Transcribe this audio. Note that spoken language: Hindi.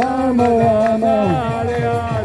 Rama Rama Hare